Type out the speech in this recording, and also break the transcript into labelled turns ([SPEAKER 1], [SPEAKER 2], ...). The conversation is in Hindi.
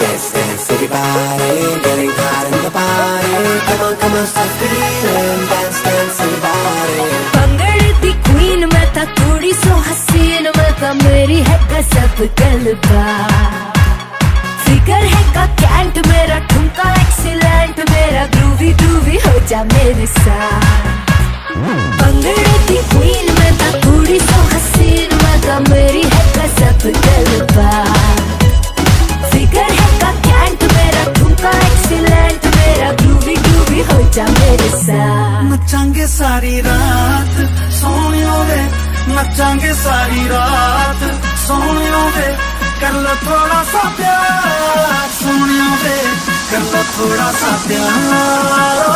[SPEAKER 1] Dance, dance, everybody, getting hot in the body. Come on, come on, start feeling. Dance, dance, everybody.
[SPEAKER 2] भंगड़े दी क्वीन मैं था थोड़ी सो हसीन मैं था मेरी है कसब गलबा फिगर है का कैंट मेरा ठुमका एक्सीलेंट मेरा ग्रूवी ग्रूवी हो जा मेरे साथ भंगड़े दी क्वीन मैं था थोड़ी सो हसीन मैं था मेरी है कसब गलबा
[SPEAKER 3] नचांगे सारी रात, सोनियो वे नचांगे सारी रात, सोनियो दे कर लो थोड़ा सा प्यार, सोनियो वे कर लो थोड़ा सा प्यार।